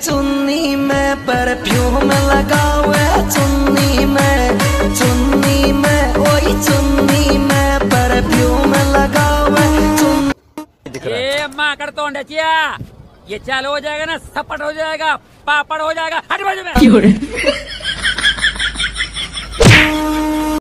चुन्नी में परफ्यूम लगावे चुन्नी में चुन्नी में ओई चुन्नी में परफ्यूम लगावे चुन्नी ये तो डचिया ये चालू हो जाएगा ना सपट हो जाएगा पापड़ हो जाएगा हट बाजू में